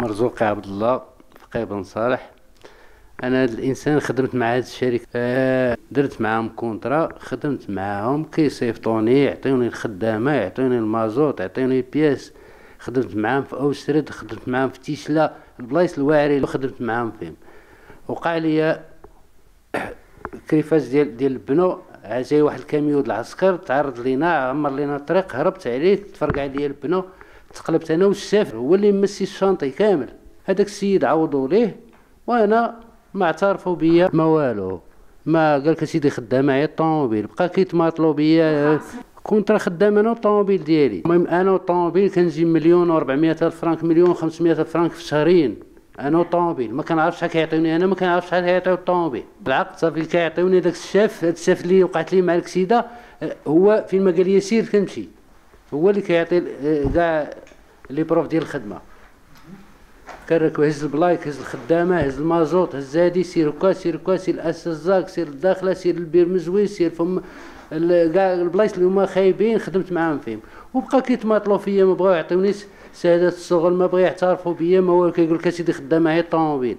مرزوقي عبد الله فقيه بن صالح. أنا هاد الإنسان خدمت مع هاد الشركة آه درت معاهم contrat خدمت معاهم كيصيفطوني يعطيوني الخدامة يعطيوني المازوت يعطيوني ال pièces. خدمت معاهم في اوسرد خدمت معاهم في تيشلا البلايص الواعرين اللي خدمت معاهم فيهم. وقع لي crevaison ديال ديال ال pneu جاي واحد الكاميون العسكر تعرض لينا عمر لينا الطريق هربت عليه تفرقع عليا ال pneu. تقلبت أنا والسافر هو اللي ممسي ال chantier كامل. هذاك السيد عوضوا ليه وأنا ما اعترفوا بيا ما والو. ما قال لك سيدي خدام معايا الطوموبيل بقى كيتماطلوا بيا كنت راه خدام أنا والطوموبيل ديالي. المهم أنا والطوموبيل كنجي مليون و400 ألف فرانك مليون و500 ألف فرانك في شهرين. أنا والطوموبيل ما كنعرفش شحال كيعطيوني أنا ما كنعرفش شحال كيعطيو الطوموبيل. العقد صافي كيعطيوني داك ال chef ال chef اللي وقعت لي مع الكسيده هو فين ما قال لي سير كنمشي. هو اللي كيعطي كاع لي بروف ديال الخدمة. كرك هز البلايك هز الخدامة هز المازوت هز هادي سير هكا سير هكا سير الاسزاك سير الداخلة سير البير مزوي سير فم كاع البلايص اللي هما خايبين خدمت معاهم فيهم. وبقى كيتماطلوا فيا ما بغاو يعطيوني سادات الصغر ما بغا يعترفوا بيا ما هو كيقول لك أسيدي خدام معايا الطوموبيل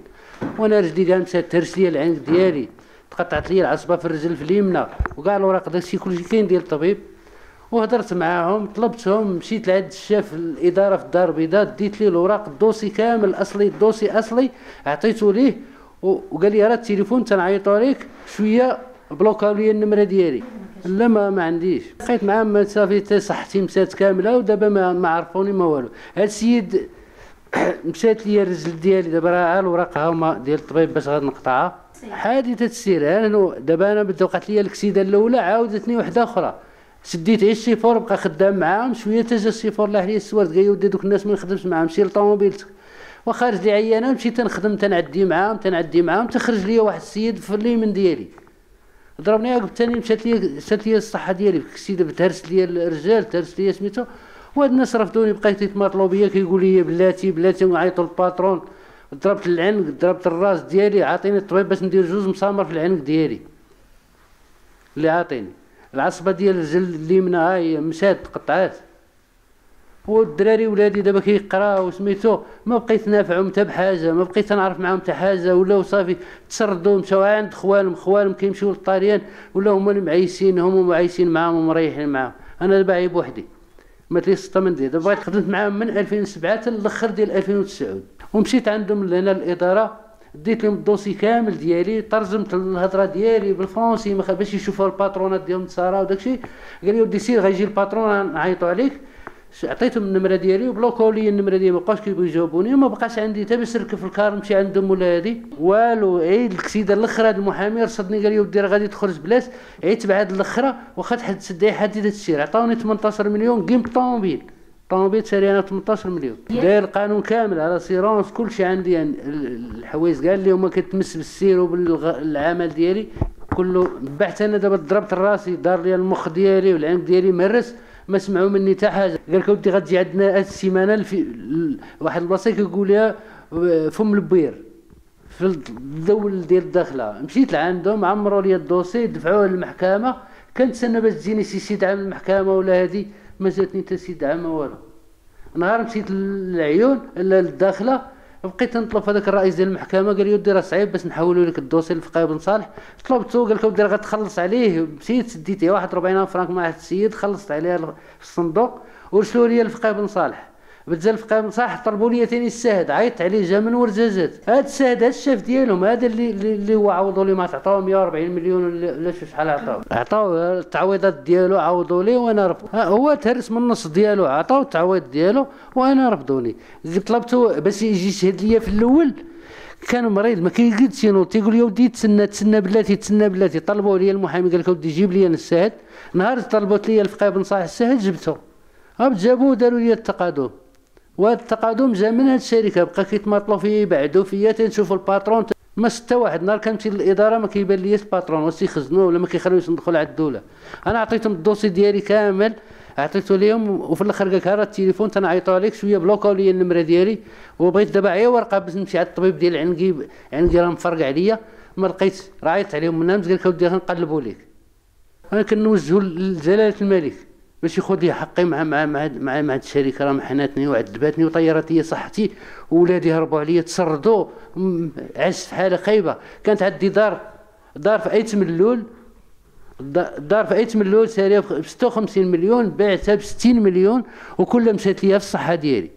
وأنا رجلي كاع مشات تهرس ليا العنق ديالي. تقطعت لي العصبة في الرجل في اليمنى. وكاع الاوراق داكشي كلشي كاين ديال الطبيب. وهضرت معاهم طلبتهم مشيت لعند الشاف الإدارة في الدار البيضاء ديت ليه الأوراق ال dossier كامل الاصلي ال dossier أصلي عطيته ليه وقال لي راه التليفون تنعيطوا عليك شوية بلوكاو لي النمرة ديالي. لا ما ما عنديش. بقيت معاهم صافي صحتي مشات كاملة ودابا ما, ما عرفوني ما والو. هاد السيد مشات لي الرجل ديالي دابا راه الوراق هما ديال الطبيب باش غنقطعها. حادثة السير أنا دابا أنا بدات وقعت لي الكسيده الأولى عاودتني وحدة أخرى. شديت غير الشيفور بقى خدام معاهم شوية تجا الشيفور لاح لي السوارت قال ودي دوك الناس ما نخدمش معاهم سير لطوموبيلتك. وخارج لي عيانة مشيت تنخدم تنعدي معاهم تنعدي معاهم تخرج لي واحد السيد في اليمين ديالي. ضربني عقب ثاني مشات لي مشات لي الصحة ديالي. السيده تهرس لي الرجال تهرس لي سميتو. وهاد الناس رفضوني بقيت يتماطلوا بيا كيقول لي بلاتي بلاتي ونعيطوا للباترون. ضربت العنق ضربت الراس ديالي عاطيني الطبيب باش ندير جوج مسامر في العنق ديالي. اللي عاطيني. العصبة ديال الرجل اليمنى هاي مشات تقطعات. والدراري ولادي دابا كيقراو سميتو ما بقيت نافعهم حتى بحاجة ما بقيت نعرف معاهم حتى حاجة ولاو صافي تسردوا مشاو عند خوالهم خوالهم كيمشيو للطاليان ولا هما اللي معيشين هما معيشين معاهم ومريحين معاهم. أنا دابا عيب وحدي. ما تيسطا من دي دابا خدمت معاهم من 2007 حتى الآخر ديال 2009 ومشيت عندهم لهنا الاداره ديت لهم الدوسي كامل ديالي ترجمت الهضرة ديالي بالفرونسي باش يشوفوا الباترونات ديالهم تصارا وداكشي. قال لي ودي سير غيجي الباترون نعيطوا عليك. عطيتهم النمرة ديالي وبلوكاو لي النمرة ديالي ما بقاوش كيبغيو يجاوبوني وما بقاش عندي حتى باش نركب في الكار نمشي عندهم ولا هادي. والو عيد الكسيدة الأخرى هذا المحامي رصدني قال لي ودي راه غادي تخرج بلاش عيت بعد الأخرى. واخا تحد تسدي حدد السير عطاوني 18 مليون كيم طوموبيل. طوموبيل شاري أنا 18 مليون. داير القانون كامل على سيرونس كلشي عندي يعني. الحوايج قال لي وما كتمس بالسير وبالعمل ديالي. كله بحث أنا دابا ضربت راسي دار لي المخ ديالي والعنق ديالي مرس. ما سمعوا مني حتى حاجة. قال لك ودي غتجي عندنا هاد السيمانة في واحد البلاصة كيقول لها فم البير. في الدول ديال الداخلة. مشيت لعندهم عمروا لي الدوسي دفعوه للمحكمة. كنتسنى باش تجيني شي استدعاء من المحكمة ولا هادي. ما جاتني حتى استدعاء والو. نهار مشيت للعيون للداخلة بقيت نطلب هذاك الرئيس ديال المحكمة قال لي ودي راه صعيب باش نحولوا لك ال dossier لفقيه بن صالح. طلبته قال لك ودي غتخلص عليه. مشيت ديت واحد 40 فرانك مع واحد السيد خلصت عليه في الصندوق ورسلوا لي لفقيه بن صالح. بتزال في قائم صح طلبوا لي ثاني الشاهد عيطت عليه جا من ورزازات. هذا الشاهد هذا الشاف ديالهم هذا اللي اللي هو عوضوا لي ما تعطاو 140 مليون ولا شحال عطاو. عطاو التعويضات ديالو عوضوا لي وأنا رفض. هو تهرس من النص ديالو عطاو التعويض ديالو وأنا رفضوني طلبته باش يجي يشهد لي في الأول كان مريض ما كيقدش ينوض تيقول يا ودي تسنى تسنى بلاتي تسنى بلاتي. طلبوا لي المحامي قال لك ودي جيب لي الشاهد نهار طلبت لي الفقيه بن صالح الشاهد جبته جابوه داروا لي التقادم وهذا التقادم جا من هذه الشركة بقى كيتماطلوا فيا يبعدوا فيا تنشوف ال patron. ما ستا واحد النهار كنمشي للإدارة ما كيبان ليش ال patron واش يخزنوه ولا ما كيخليوش ندخل على الدولة. أنا عطيتهم الدوسي ديالي كامل عطيته ليهم وفي الآخر قال لك راه التليفون تنعيطوا عليك شوية بلوكاو لي النمره ديالي. وبغيت دابا عيا ورقة باش نمشي على الطبيب ديال عنقي عنقي راه مفرق عليا. ما لقيت راه عيطت عليهم من قال لك اودي غنقلبوا لك أنا كنوجهوا لجلالة الملك. باش ياخذ لي حقي مع مع مع مع, مع الشركة. راه محناتني وعذباتني وطيرت لي صحتي. وولادي هربوا عليا تسردوا. عشت في حالة خايبة. كانت عندي دار دار في أيت ملول دار في أيت ملول سارية ب 56 مليون بعتها ب 60 مليون وكلها مشات ليا في الصحة ديالي.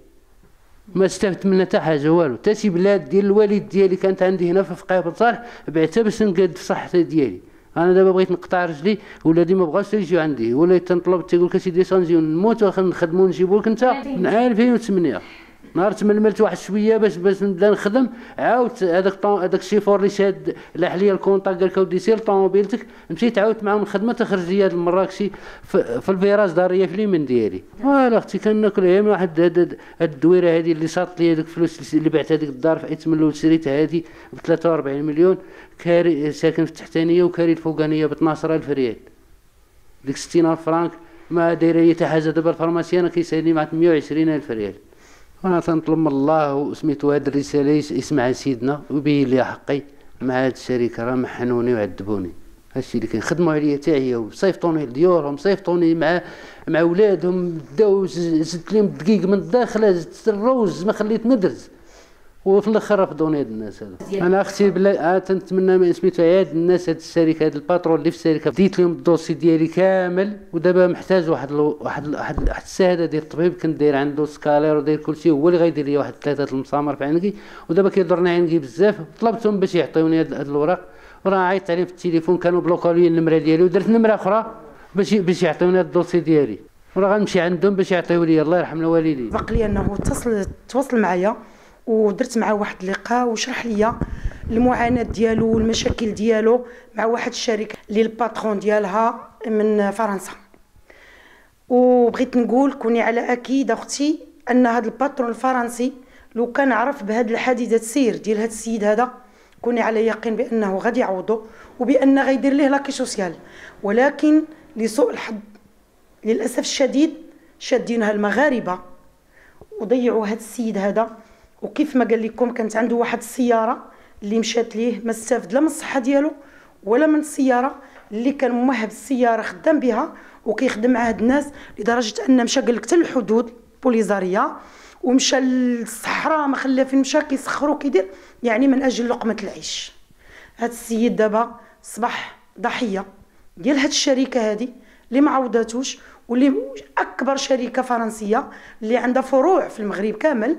ما استفدت منها حتى حاجة والو. حتى شي بلاد ديال الوالد ديالي كانت عندي هنا في فقيه بن صالح بعتها باش نقاد في صحتي ديالي. أنا دابا بغيت نقطع رجلي ولادي ما بغاوش يجيو عندي. ولا تنطلب تيقول لك سيدي نجيو نموت واخا نخدمو نجيبو لك انت من 2008 نهار تململت واحد شوية باش باش نبدأ نخدم. عاودت هذاك هذاك الشيفور اللي شاد لاح ليا الكونطا قال لك أودي سير طوموبيلتك. مشيت عاودت معاهم الخدمة تخرج لي هذا المراكشي في, في الفيراج دارية في اليمين ديالي. فوالا أختي كناكل. أيام واحد هاد الدويرة هذه اللي صارت لي هذيك الفلوس اللي بعت هذيك الدار في عيت من الأول شريتها هذه ب 43 مليون كاري ساكن في التحتانيه وكاري الفوقانية ب 12000 ريال ديك 60000 فرانك ما دايرة هي حتى حاجة. دابا الفارماسي أنا كيسالني مع 120000 ريال. وأنا تنطلب من الله وسميتو هاد الرسالة يسمع سيدنا ويبين لي حقي مع هاد الشركة راه محنوني وعذبوني. هادشي اللي كاين خدموا عليا حتى هي وصيفطوني لديورهم صيفطوني مع مع ولادهم داو زدت لهم دقيق من الداخله زدت الروز ما خليت ندرز. وفي الآخر رفضوني هاد الناس هذا. أنا أختي بلا تنتمنى من سميتو عياد الناس هاد الشركة هاد الباترول اللي في الشركة. ديت لهم الدوسي ديالي كامل ودابا محتاج واحد لو واحد واحد, واحد الشهاده ديال الطبيب كنت داير عنده سكالير وداير كلشي هو اللي غيدير لي واحد ثلاثة المسامر في عنقي. ودابا كيضرني عنقي بزاف. طلبتهم باش يعطيوني هاد الوراق. وراه عيطت عليهم في التليفون كانوا بلوكاو لي النمرة ديالي ودرت نمرة أخرى باش باش يعطيوني هاد ال dossier ديالي. وراه غنمشي عندهم باش يعطيو لي الله يرحم الوالدين. بقى لي أنه اتصل تواصل معايا. ودرت معاه واحد اللقاء وشرح لي المعاناة ديالو والمشاكل ديالو مع واحد الشركة اللي ال patron ديالها من فرنسا. وبغيت نقول كوني على أكيد أختي أن هذا ال patron الفرنسي لو كان عرف بهذه الحادثه السير ديال هذا السيد هذا كوني على يقين بأنه غادي يعوضه وبأن غيدير ليه la caisse sociale. ولكن لسوء الحظ للأسف الشديد شادينها المغاربة وضيعوا هذا السيد هذا وكيف ما قال لكم كانت عنده واحد السيارة اللي مشات ليه ما استفد لا من الصحة ديالو ولا من السيارة اللي كان موهب السيارة خدام بها وكيخدم مع هاد الناس لدرجة أن مشى قال لك الحدود بوليزاريا ومشى للصحراء ما خلى فين مشى كيسخرو كيدير يعني من أجل لقمة العيش. هاد السيد دابا صبح ضحية ديال هاد الشركة هادي اللي ما عوضاتوش واللي أكبر شركة فرنسية اللي عندها فروع في المغرب كامل.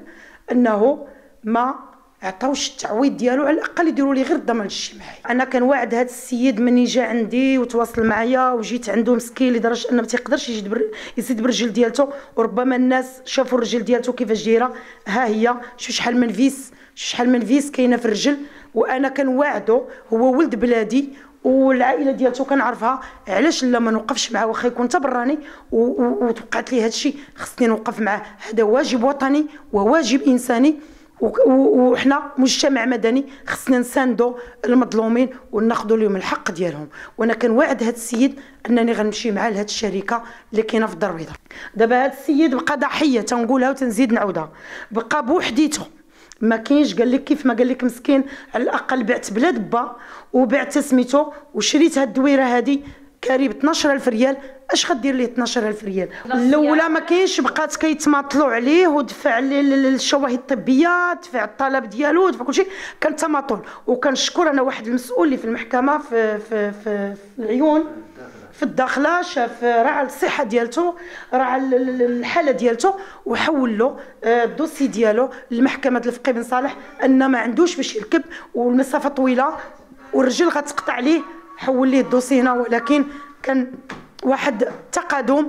أنه ما عطاوش التعويض ديالو على الأقل يديروا لي غير الضمان الاجتماعي. أنا كنوعد هذا السيد مني جا عندي وتواصل معايا وجيت عنده مسكين لدرجة أنه ما تيقدرش يجي بر... يزيد بالرجل ديالته. وربما الناس شافوا الرجل ديالته كيفاش دايرة. ها هي شوف شحال من فيس. شحال من فيس كاينة في الرجل وأنا كنواعدو هو ولد بلادي والعائلة ديالته كنعرفها. علاش لا ما نوقفش معاه واخا يكون تبراني وتوقعت لي هذا الشيء خصني نوقف معاه. هذا واجب وطني وواجب إنساني وحنا مجتمع مدني خصنا نساندو المظلومين وناخذوا لهم الحق ديالهم. وأنا كنوعد هذا السيد أنني غنمشي معاه لهاد الشركة اللي كاينة في الدار البيضاء. دابا هذا السيد بقى ضحية تنقولها وتنزيد نعاودها بقى بوحديته ما كاينش قال لك كيف ما قال لك مسكين على الأقل بعت بلا دبا وبعت سميتو وشريت هاد الدويرة هادي كاري ب 12000 ريال. أش غدير ليه 12000 ريال؟ الأولى ما كاينش بقات كيتماطلوا عليه ودفع الشواهد الطبية دفع الطلب ديالو دفع كلشي. كان تماطل. وكنشكر أنا واحد المسؤول اللي في المحكمة في في في, في العيون في الداخله شاف راه الصحه ديالته راه الحاله ديالته وحول له آه، الدوسي ديالو لمحكمة الفقيه بن صالح أن ما عندوش باش يركب والمسافة طويلة والرجل غتقطع عليه حول ليه الدوسي هنا ولكن كان واحد تقادم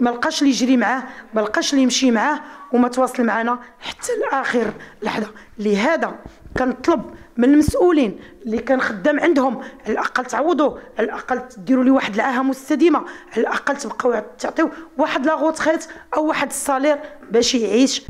ما لقاش اللي يجري معاه ما لقاش اللي يمشي معاه وما تواصل معنا حتى لآخر لحظة. لهذا كنطلب من المسؤولين اللي كان خدام عندهم على الأقل تعوضوا على الأقل ديروا لي واحد العاهه مستديمه على الأقل تبقاو تعطيو واحد لاغوتخيت أو واحد الصالير باش يعيش.